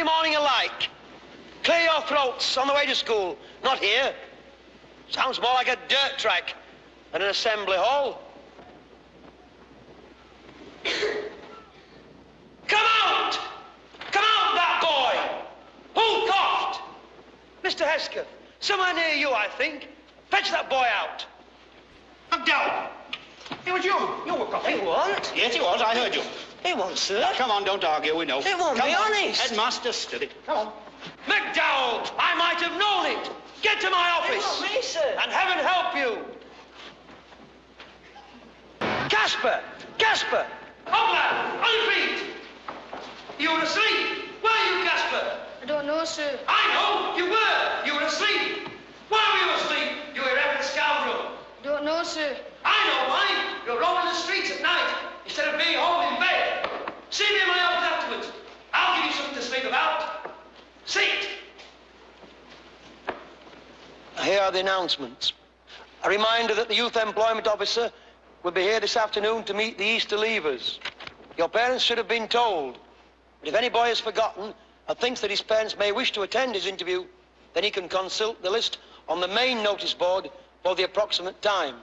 every morning alike. Clear your throats on the way to school, not here. Sounds more like a dirt track than an assembly hall. Come out! Come out, that boy! Who coughed? Mr. Hesketh, somewhere near you, I think. Fetch that boy out. McDowell! It was you. You were coughing. It won't. Yes, it was. I heard you. It won't, sir. Come on, don't argue. We know. It won't Come be on. honest. Headmaster, steady. Come on. McDowell, I might have known it. Get to my office. It's not me, sir. And heaven help you. Casper! Casper! Up, lad! On your feet! You were asleep. Were you, Casper? I don't know, sir. I know. You were. You were asleep. Why were you asleep, you irreverent scoundrel? Don't know, sir. I know why. You're roaming the streets at night instead of being home in bed. See me in my office afterwards. I'll give you something to sleep about. Sit. Here are the announcements. A reminder that the Youth Employment Officer will be here this afternoon to meet the Easter leavers. Your parents should have been told. But if any boy has forgotten or thinks that his parents may wish to attend his interview, then he can consult the list on the main notice board for the approximate times.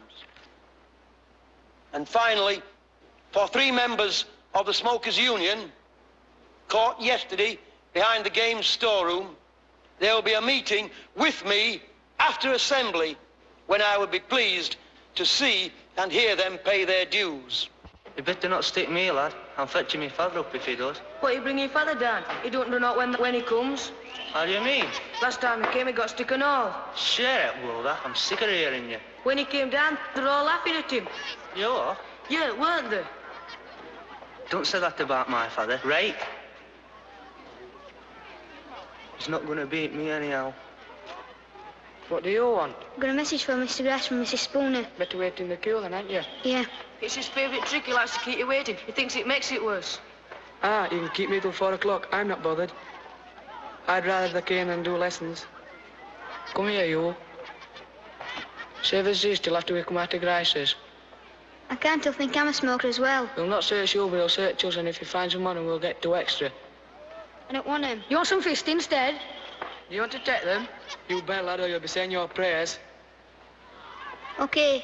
And finally, for three members of the Smokers Union, caught yesterday behind the games storeroom, there will be a meeting with me after assembly when I would be pleased to see and hear them pay their dues. You better not stick me, lad. I'm fetching my father up if he does. What, you bring your father down? He don't know not when, when he comes. How do you mean? Last time he came, he got stick and all. Shut up, Wilder. I'm sick of hearing you. When he came down, they're all laughing at him. You are? Yeah, weren't they? Don't say that about my father, right? He's not going to beat me anyhow. What do you want? I've Got a message for Mr. Gryce from Mrs. Spooner. Better wait in the queue then, ain't you? Yeah. It's his favourite trick. He likes to keep you waiting. He thinks it makes it worse. Ah, you can keep me till four o'clock. I'm not bothered. I'd rather the cane than do lessons. Come here, you. Save us these till after we come out of Gryce's. I can't still think I'm a smoker as well. He'll not search you, but he'll search us, and if he finds a man, we'll get two extra. I don't want him. You want some fist instead? You want to take them? You bet, lad, or you'll be saying your prayers. Okay.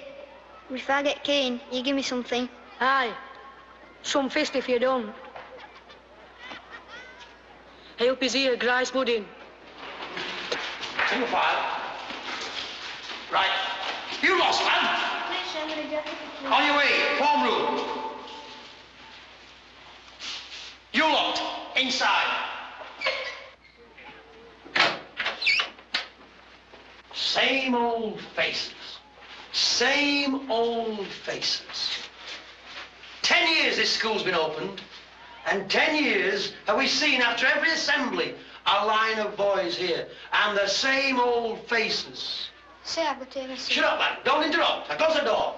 If I get cane, you give me something. Aye. Some fist if you don't. Help his ear, Gryce pudding. Single file. Right. You lost, lad. On your way, form room. You lot, inside. Same old faces. Same old faces. Ten years this school's been opened, and ten years have we seen after every assembly a line of boys here, and the same old faces. Say, I've got to miss Shut up, man. Don't interrupt. Now close the door.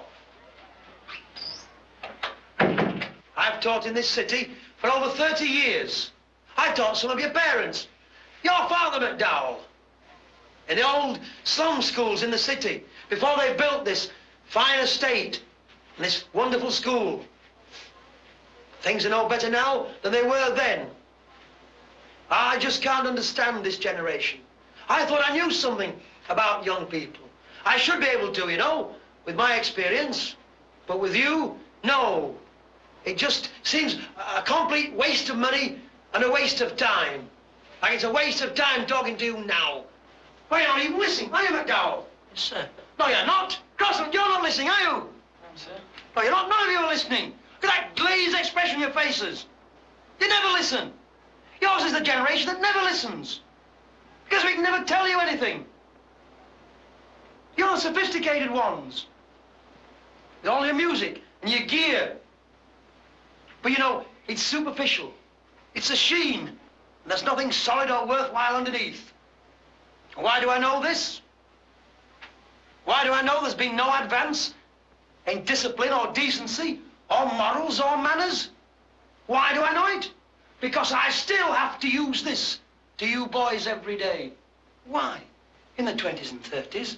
I've taught in this city for over 30 years. I taught some of your parents. Your father, McDowell. In the old slum schools in the city, before they built this fine estate and this wonderful school. Things are no better now than they were then. I just can't understand this generation. I thought I knew something about young people. I should be able to, you know, with my experience. But with you, no. It just seems a complete waste of money and a waste of time. Like it's a waste of time talking to you now. Why, you're not even listening, are you, McDowell? Yes, sir. No, you're not. Crosland, you're not listening, are you? sir. No, you're not. None of you are listening. Look at that glazed expression on your faces. You never listen. Yours is the generation that never listens. Because we can never tell you anything. You're the sophisticated ones. With all your music and your gear. But you know, it's superficial. It's a sheen. And there's nothing solid or worthwhile underneath. Why do I know this? Why do I know there's been no advance in discipline or decency or morals or manners? Why do I know it? Because I still have to use this to you boys every day. Why? In the 20s and 30s,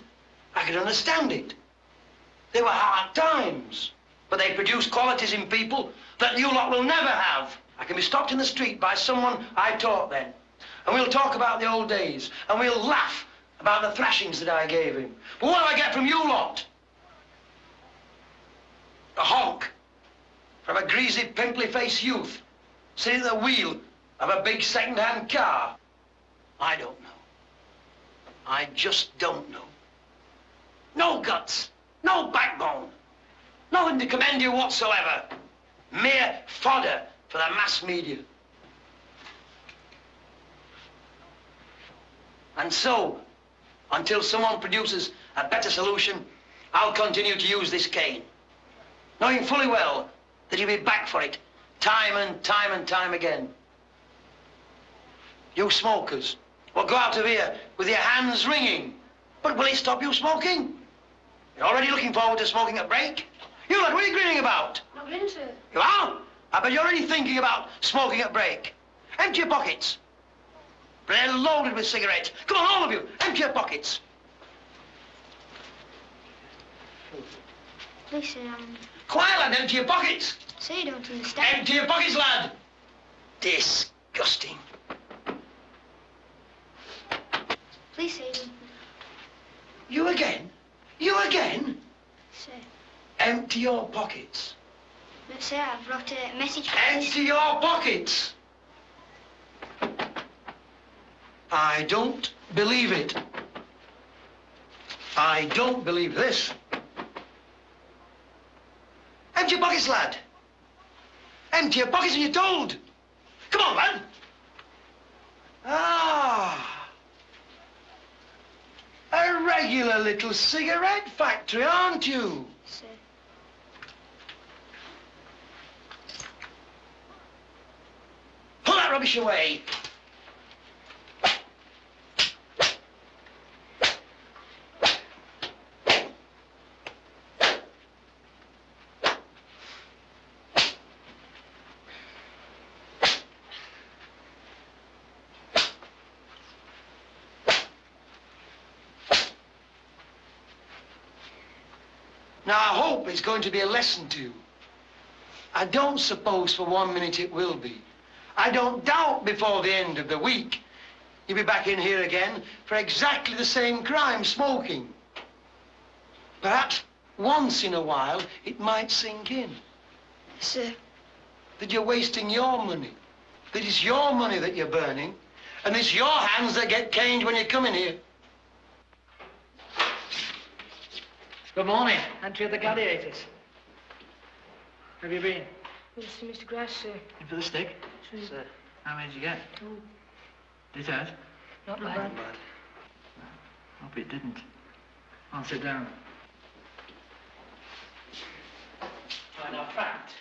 I could understand it. They were hard times, but they produced qualities in people that you lot will never have. I can be stopped in the street by someone I taught then. And we'll talk about the old days. And we'll laugh about the thrashings that I gave him. But what do I get from you lot? A honk from a greasy, pimply-faced youth sitting at the wheel of a big second-hand car. I don't know. I just don't know. No guts, no backbone, nothing to commend you whatsoever. Mere fodder for the mass media. And so, until someone produces a better solution, I'll continue to use this cane, knowing fully well that you'll be back for it time and time and time again. You smokers will go out of here with your hands ringing. But will it stop you smoking? You're already looking forward to smoking at break? You lot, what are you grinning about? Not grinning, sir. You are? Ah, I bet you're already thinking about smoking at break. Empty your pockets. They're loaded with cigarettes. Come on, all of you, empty your pockets. Please, sir, um, Quiet, lad, empty your pockets. sir, you don't understand. Empty your pockets, lad. Disgusting. Please, sir, you. You again? You again? Sir. Empty your pockets. But, sir, I've brought a message. Empty your pockets. I don't believe it. I don't believe this. Empty your pockets, lad. Empty your pockets and you're told. Come on, lad. Ah. A regular little cigarette factory, aren't you? Sir. Pull that rubbish away. Now, I hope it's going to be a lesson to you. I don't suppose for one minute it will be. I don't doubt before the end of the week you'll be back in here again for exactly the same crime, smoking. Perhaps once in a while it might sink in Sir. that you're wasting your money, that it's your money that you're burning, and it's your hands that get caned when you come in here. Good morning, and to the gladiators. Have you been? Good to see Mr. Gryce, sir. In for the stick? Sir. How many oh. did you get? Two. Did Not, Not bad. Not. Hope it didn't. I'll sit down. Why not fact?